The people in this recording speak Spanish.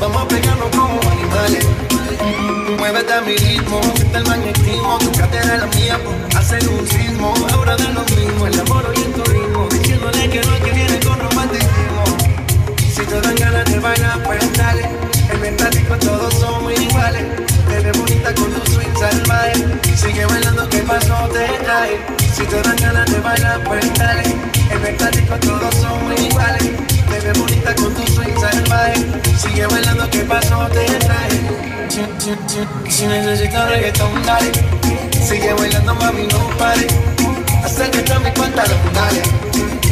Vamos a pegarnos como animales. Muévete a mi ritmo, siente el magnetismo. Tu cadera la mía, hacer un sismo. Ahora da lo mismo, el amor y el turismo. Diciéndole que no que viene con romanticismo. Si te dan ganas de bailar, pues dale. En el tático todos somos iguales. Te ves bonita con tu swing salvaje. Sigue bailando, que paso te trae. Si te dan ganas de bailar, pues dale. En el tático todos somos Sigue bailando, que paso te trae. Si, si, si, reggaetón, dale. Sigue bailando, mami, no pare. Acércate a mi pantalón, dale.